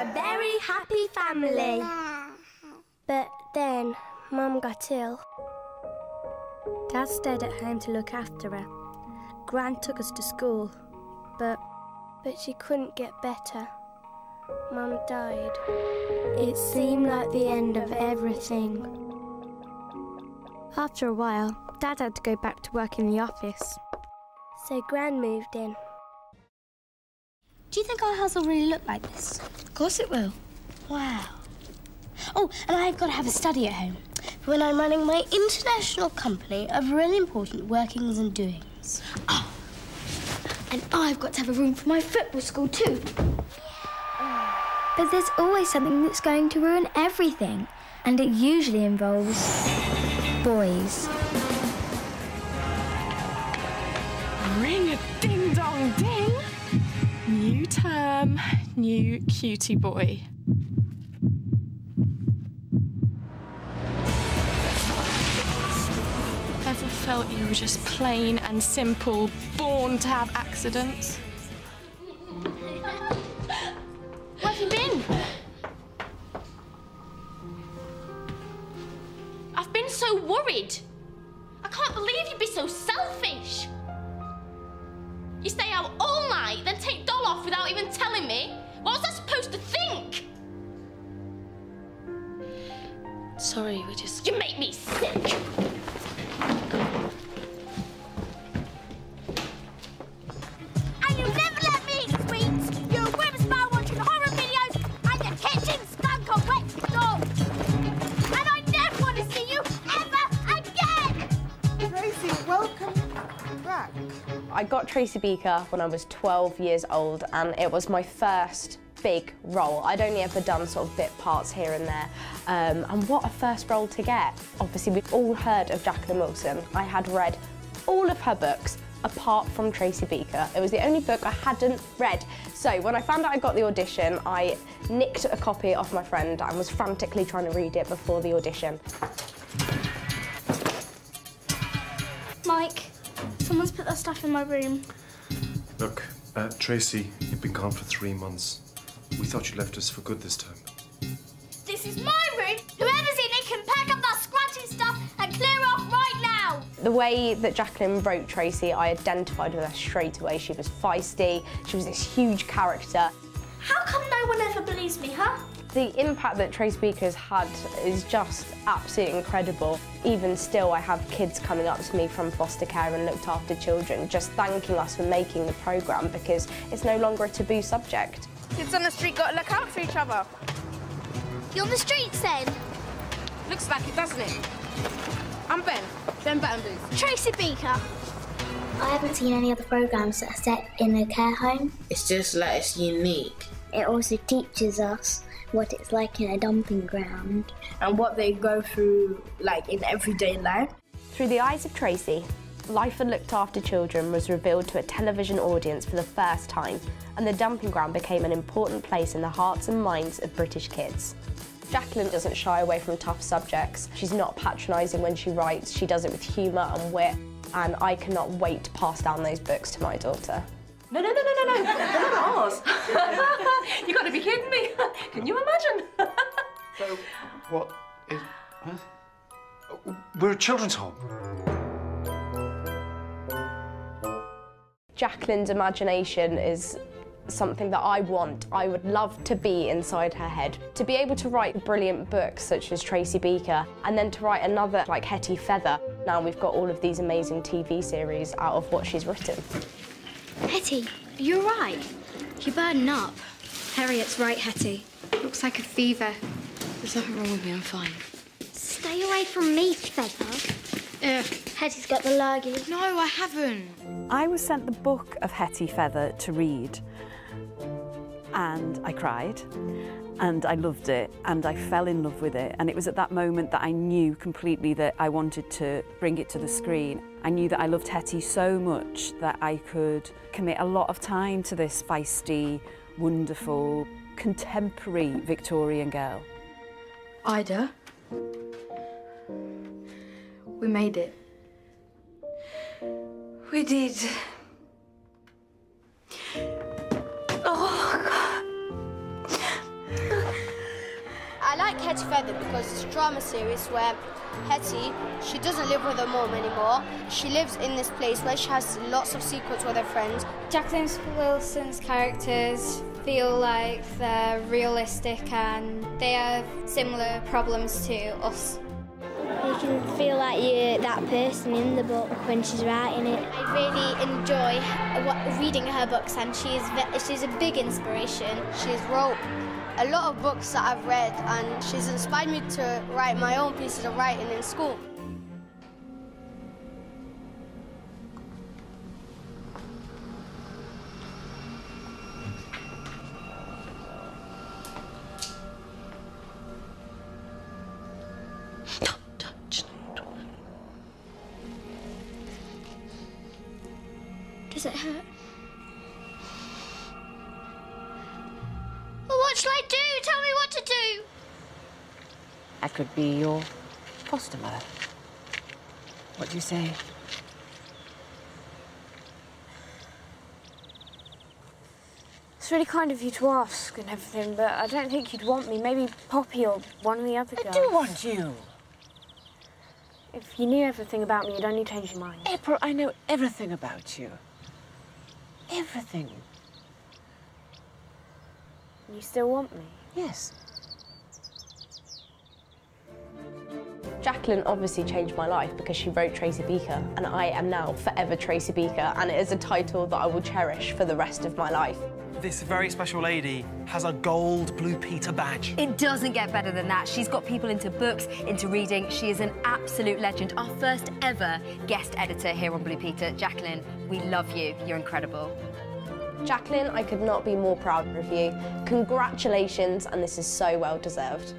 a very happy family. But then, Mum got ill. Dad stayed at home to look after her. Gran took us to school, but but she couldn't get better. Mum died. It seemed like the end of everything. After a while, Dad had to go back to work in the office. So Gran moved in. Do you think our house will really look like this? Of course it will. Wow. Oh, and I've got to have a study at home for when I'm running my international company of really important workings and doings. Oh. And I've got to have a room for my football school too. But there's always something that's going to ruin everything, and it usually involves boys. Ring a ding dong ding. Term, new cutie boy. Ever felt you were just plain and simple, born to have accidents? Where have you been? I've been so worried. I can't believe you'd be so selfish. You stay out all night, then take doll off without even telling me. What was I supposed to think? Sorry, we just. You make me sick. I got Tracy Beaker when I was 12 years old and it was my first big role. I'd only ever done sort of bit parts here and there. Um, and what a first role to get. Obviously, we've all heard of Jacqueline Wilson. I had read all of her books apart from Tracy Beaker. It was the only book I hadn't read. So when I found out I got the audition, I nicked a copy off my friend and was frantically trying to read it before the audition. Someone's put that stuff in my room. Look, uh, Tracy, you've been gone for three months. We thought you left us for good this time. This is my room! Whoever's in it can pack up that scratchy stuff and clear off right now! The way that Jacqueline wrote Tracy, I identified with her straight away. She was feisty, she was this huge character. How come no one ever believes me, huh? The impact that Tracy Beaker has had is just absolutely incredible. Even still, I have kids coming up to me from foster care and looked after children just thanking us for making the programme because it's no longer a taboo subject. Kids on the street got to look out for each other. You're on the streets then? Looks like it, doesn't it? I'm Ben. Ben Bamboos. Tracy Beaker. I haven't seen any other programs that are set in a care home. It's just like it's unique. It also teaches us what it's like in a dumping ground. And what they go through, like, in everyday life. Through the eyes of Tracy, Life for Looked After Children was revealed to a television audience for the first time, and the dumping ground became an important place in the hearts and minds of British kids. Jacqueline doesn't shy away from tough subjects. She's not patronising when she writes, she does it with humour and wit, and I cannot wait to pass down those books to my daughter. No, no, no, no, no, no. They're not ours. You've got to be kidding me. Can you imagine? So, what is. What? Oh, We're a children's home. Jacqueline's imagination is something that I want. I would love to be inside her head. To be able to write brilliant books such as Tracy Beaker and then to write another like Hetty Feather. Now we've got all of these amazing TV series out of what she's written. Hetty, you're right. You're burning up. Harriet's right, Hetty. Looks like a fever. There's nothing wrong with me, I'm fine. Stay away from me, Feather. Ugh. Hetty's got the lurgy. No, I haven't. I was sent the book of Hetty Feather to read, and I cried, and I loved it, and I fell in love with it. And it was at that moment that I knew completely that I wanted to bring it to the screen. I knew that I loved Hetty so much that I could commit a lot of time to this feisty, wonderful, contemporary Victorian girl. Ida. We made it. We did. Oh, God. I like Hetty Feather because it's a drama series where Hetty, she doesn't live with her mom anymore. She lives in this place where she has lots of secrets with her friends. Jacqueline Wilson's characters feel like they're realistic and they have similar problems to us. You can feel like you're that person in the book when she's writing it. I really enjoy reading her books and she's, she's a big inspiration. She's wrote a lot of books that I've read and she's inspired me to write my own pieces of writing in school. To do. I could be your foster mother. What do you say? It's really kind of you to ask and everything, but I don't think you'd want me. Maybe Poppy or one of the other girls. I do want you. If you knew everything about me, you'd only change your mind. April, I know everything about you. Everything. You still want me? Yes. Jacqueline obviously changed my life because she wrote Tracy Beaker, and I am now forever Tracy Beaker, and it is a title that I will cherish for the rest of my life. This very special lady has a gold Blue Peter badge. It doesn't get better than that. She's got people into books, into reading. She is an absolute legend. Our first ever guest editor here on Blue Peter. Jacqueline, we love you. You're incredible. Jacqueline, I could not be more proud of you. Congratulations, and this is so well deserved.